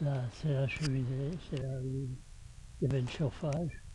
Là, c'est la cheminée, c'est la où il y avait le chauffage.